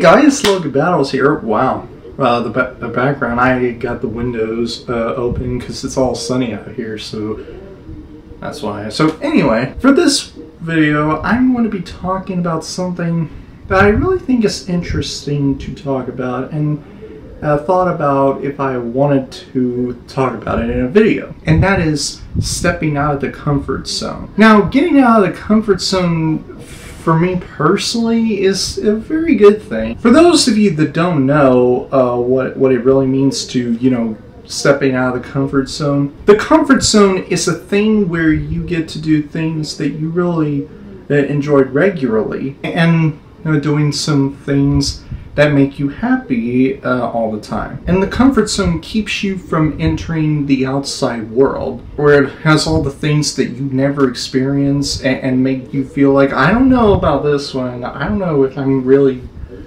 Guys, Logan Battles here. Wow. Uh, the, ba- the background, I got the windows uh, open because it's all sunny out here, so that's why. So anyway, for this video, I'm going to be talking about something that I really think is interesting to talk about and uh, thought about if I wanted to talk about it in a video. And that is stepping out of the comfort zone. Now, getting out of the comfort zone for me personally is a very good thing. For those of you that don't know uh, what, what it really means to, you know, stepping out of the comfort zone, the comfort zone is a thing where you get to do things that you really uh, enjoyed regularly and you know, doing some things that make you happy uh, all the time. And the comfort zone keeps you from entering the outside world, where it has all the things that you never experience and, and make you feel like, I don't know about this one, I don't know if I'm really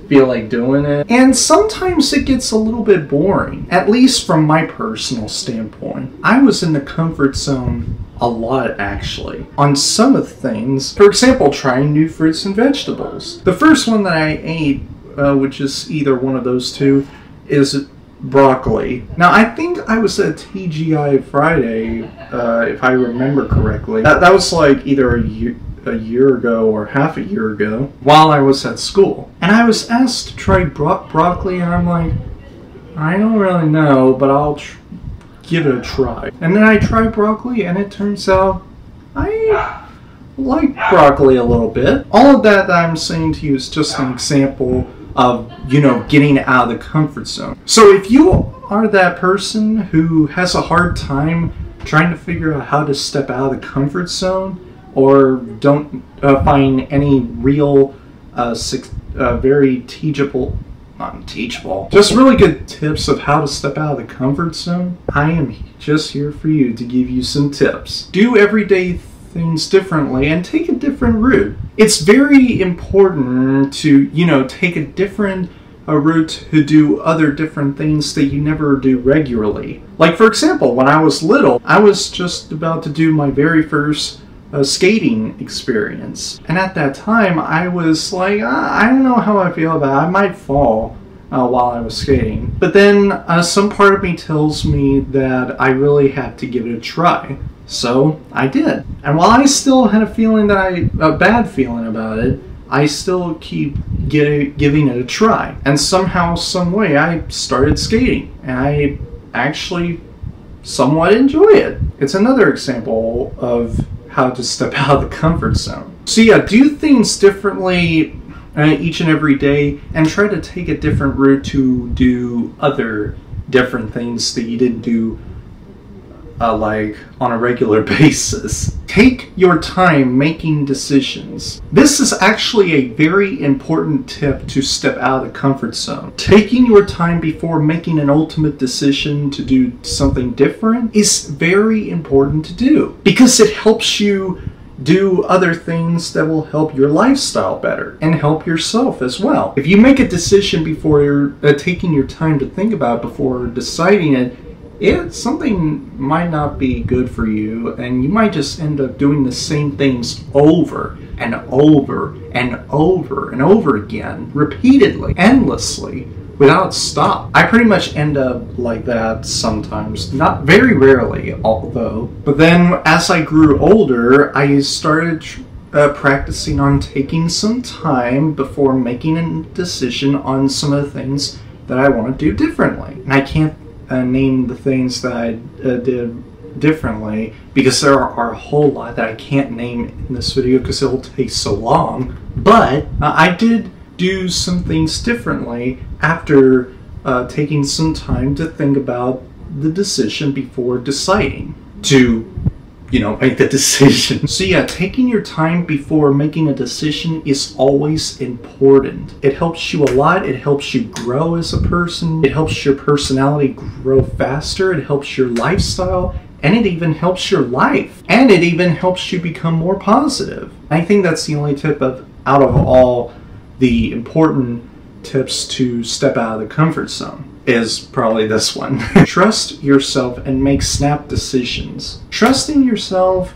feel like doing it. And sometimes it gets a little bit boring, at least from my personal standpoint. I was in the comfort zone a lot actually on some of the things. For example, trying new fruits and vegetables. The first one that I ate uh, which is either one of those two, is broccoli. Now, I think I was at TGI Friday, uh, if I remember correctly. That, that was like either a year, a year ago or half a year ago while I was at school. And I was asked to try bro- broccoli, and I'm like, I don't really know, but I'll give it a try. And then I tried broccoli, and it turns out I like broccoli a little bit. All of that, that I'm saying to you is just an example of, you know, getting out of the comfort zone. So if you are that person who has a hard time trying to figure out how to step out of the comfort zone or don't uh, find any real, uh, uh, very teachable, not teachable, just really good tips of how to step out of the comfort zone, I am just here for you to give you some tips. Do everyday things differently and take a different route. It's very important to, you know, take a different a route to do other different things that you never do regularly. Like, for example, when I was little, I was just about to do my very first uh, skating experience. And at that time, I was like, ah, I don't know how I feel about it. I might fall. Uh, while I was skating. But then uh, some part of me tells me that I really had to give it a try. So I did. And while I still had a feeling that I, a bad feeling about it, I still keep get, giving it a try. And somehow, some way, I started skating. And I actually somewhat enjoy it. It's another example of how to step out of the comfort zone. So yeah, do things differently uh, each and every day and try to take a different route to do other different things that you didn't do uh, like on a regular basis. Take your time making decisions. This is actually a very important tip to step out of the comfort zone. Taking your time before making an ultimate decision to do something different is very important to do because it helps you do other things that will help your lifestyle better and help yourself as well. If you make a decision before you're uh, taking your time to think about it before deciding it, it something might not be good for you and you might just end up doing the same things over and over and over and over again repeatedly endlessly without stop. I pretty much end up like that sometimes. Not very rarely although. But then as i grew older i started uh, practicing on taking some time before making a decision on some of the things that i want to do differently. And i can't uh, name the things that I uh, did differently because there are, a whole lot that I can't name in this video because it'll take so long. But uh, I did do some things differently after uh, taking some time to think about the decision before deciding to you know, make the decision. So yeah, taking your time before making a decision is always important. It helps you a lot. It helps you grow as a person. It helps your personality grow faster. It helps your lifestyle. And it even helps your life. And it even helps you become more positive. I think that's the only tip of out of all the important tips to step out of the comfort zone is probably this one. Trust yourself and make snap decisions. Trusting yourself,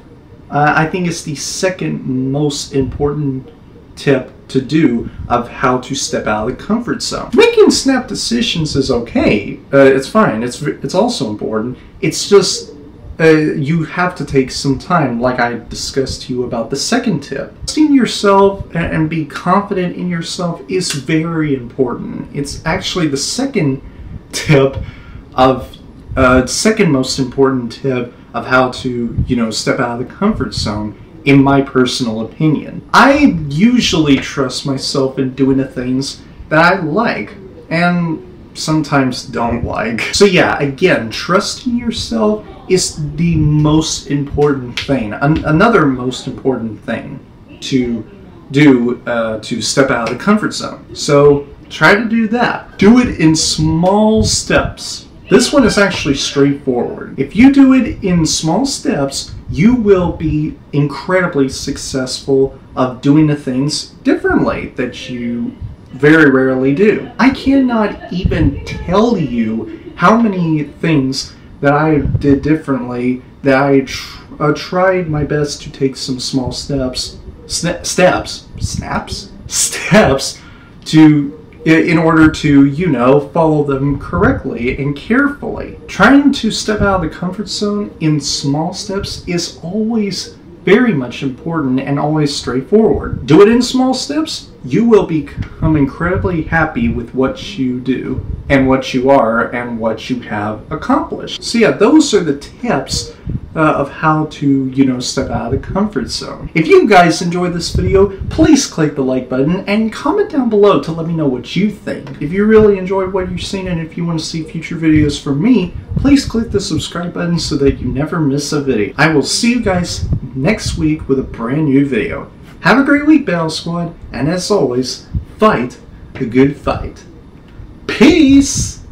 uh, I think, is the second most important tip to do of how to step out of the comfort zone. Making snap decisions is okay. Uh, it's fine. It's it's also important. It's just uh, you have to take some time, like I discussed to you about the second tip. Trusting yourself and, be confident in yourself is very important. It's actually the second tip of uh, second most important tip of how to you know step out of the comfort zone in my personal opinion. I usually trust myself in doing the things that I like and sometimes don't like. So yeah, again, trusting yourself is the most important thing. An- another most important thing to do uh, to step out of the comfort zone. So try to do that. Do it in small steps. This one is actually straightforward. If you do it in small steps, you will be incredibly successful of doing the things differently that you very rarely do. I cannot even tell you how many things that I did differently that I tr- uh, tried my best to take some small steps, sna- steps, snaps, steps to in order to, you know, follow them correctly and carefully. Trying to step out of the comfort zone in small steps is always very much important and always straightforward. Do it in small steps, you will become incredibly happy with what you do and what you are and what you have accomplished. So yeah, those are the tips uh, of how to, you know, step out of the comfort zone. If you guys enjoyed this video, please click the like button and comment down below to let me know what you think. If you really enjoyed what you've seen and if you want to see future videos from me, please click the subscribe button so that you never miss a video. I will see you guys next week with a brand new video. Have a great week, Battle Squad, and as always, fight the good fight. Peace!